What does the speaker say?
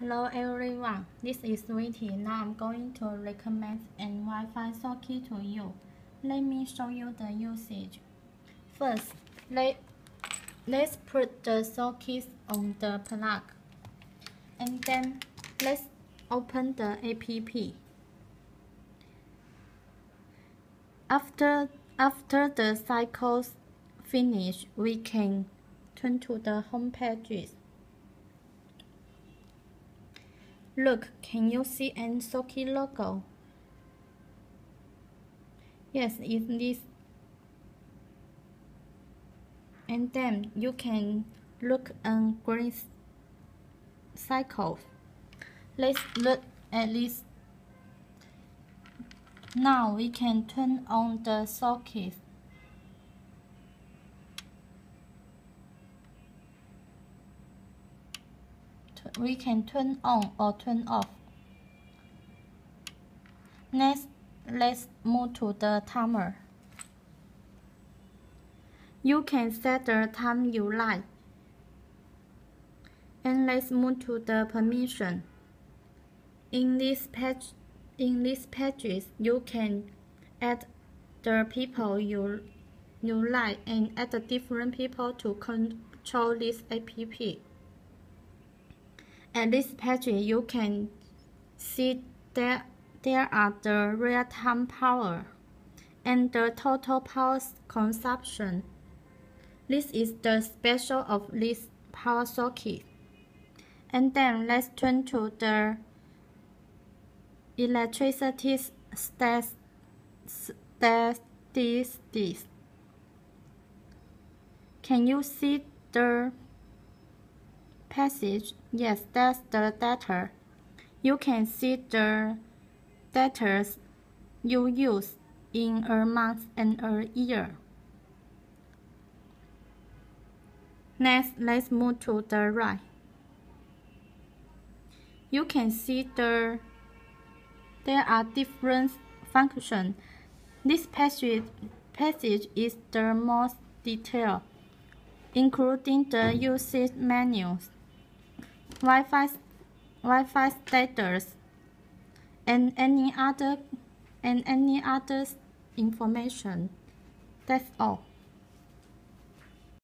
Hello everyone, this is Sweetie. Now I'm going to recommend an Wi-Fi socket to you. Let me show you the usage. First, let, let's put the socket on the plug. And then let's open the app. After, after the cycles finish, we can turn to the home pages. Look, can you see an logo? Yes, is this. And then you can look on green cycle. Let's look at this. Now we can turn on the socket. We can turn on or turn off. Next, let's move to the timer. You can set the time you like. And let's move to the permission. In this page, in these pages, you can add the people you you like and add the different people to control this app. At this page, you can see that there are the real-time power and the total power consumption. This is the special of this power socket. And then let's turn to the electricity statistics. Can you see the passage, yes, that's the data. You can see the data you use in a month and a year. Next, let's move to the right. You can see the there are different functions. This passage, passage is the most detailed, including the usage menus. Wi-Fi, Wi-Fi status, and any other and any other information. That's all.